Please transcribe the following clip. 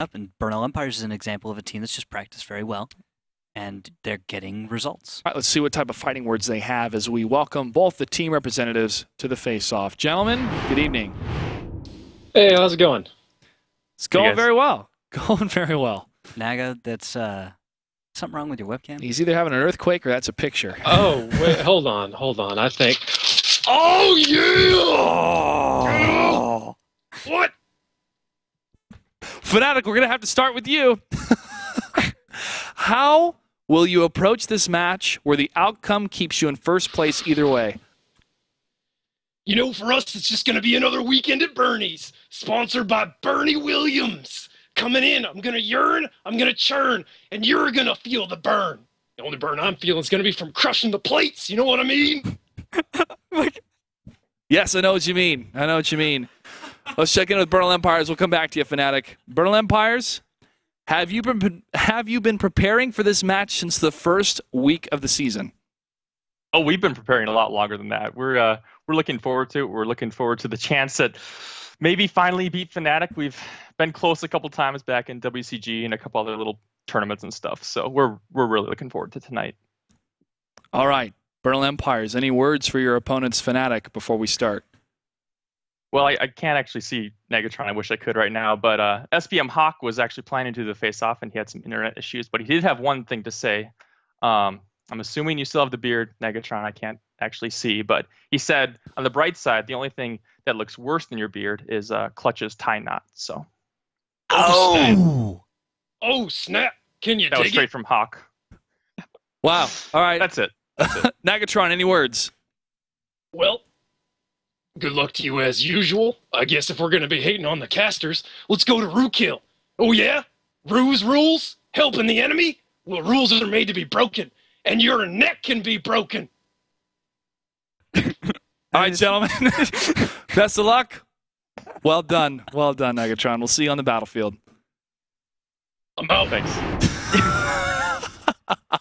up. And Burnell Empires is an example of a team that's just practiced very well, and they're getting results. All right, let's see what type of fighting words they have as we welcome both the team representatives to the face-off. Gentlemen, good evening. Hey, how's it going? It's going guys. very well. Going very well. Naga, that's uh, something wrong with your webcam. He's either having an earthquake or that's a picture. Oh, wait, hold on, hold on. I think. Oh yeah! What? Fnatic, we're going to have to start with you. How will you approach this match where the outcome keeps you in first place either way? You know, for us, it's just going to be another weekend at Bernie's, sponsored by Bernie Williams. Coming in, I'm going to yearn, I'm going to churn, and you're going to feel the burn. The only burn I'm feeling is going to be from crushing the plates. You know what I mean? Yes, I know what you mean. I know what you mean. Let's check in with Burnell Empires. We'll come back to you, Fnatic. Burnell Empires, have you been have you been preparing for this match since the first week of the season? Oh, we've been preparing a lot longer than that. We're uh, we're looking forward to it. We're looking forward to the chance that maybe finally beat Fnatic. We've been close a couple times back in WCG and a couple other little tournaments and stuff. So we're we're really looking forward to tonight. All right, Burnell Empires. Any words for your opponent's Fnatic before we start? Well, I, I can't actually see Negatron. I wish I could right now, but uh, SBM Hawk was actually planning to do the face-off, and he had some internet issues. But he did have one thing to say. Um, I'm assuming you still have the beard, Negatron. I can't actually see, but he said on the bright side, the only thing that looks worse than your beard is uh, Clutch's tie knot. So Oh! Oh, snap. Can you that was straight it? from Hawk. Wow. All right, That's it. Negatron, Any words? Well, good luck to you as usual. I guess if we're going to be hating on the casters, let's go to Rookill. Oh, yeah? Ruse rules? Helping the enemy? Well, rules are made to be broken, and your neck can be broken. All right, gentlemen. Best of luck. Well done. Well done, Negatron. We'll see you on the battlefield. I'm out. Thanks.